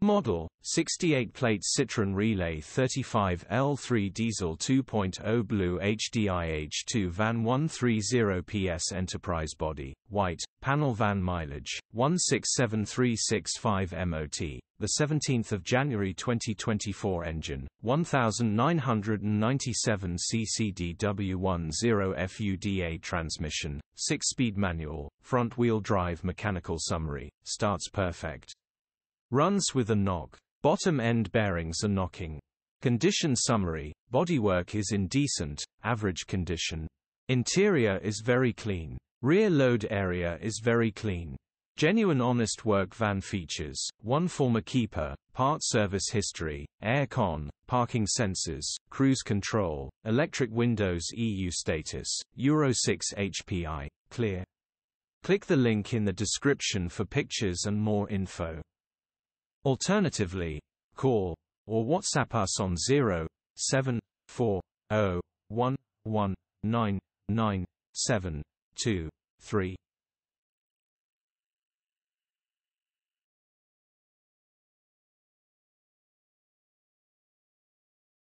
Model 68 plate Citroën Relay 35 L3 diesel 2.0 BlueHDi H2 van 130 PS enterprise body white panel van mileage 167365 MOT the 17th of January 2024 engine 1997 CCDW10 FUDA transmission 6-speed manual front wheel drive mechanical summary starts perfect Runs with a knock. Bottom end bearings are knocking. Condition summary bodywork is in decent, average condition. Interior is very clean. Rear load area is very clean. Genuine honest work van features, one former keeper, part service history, air con, parking sensors, cruise control, electric windows EU status, Euro 6 HPI, clear. Click the link in the description for pictures and more info. Alternatively, call or WhatsApp us on 0 7 4 0 1 1 9 9 7 2 3.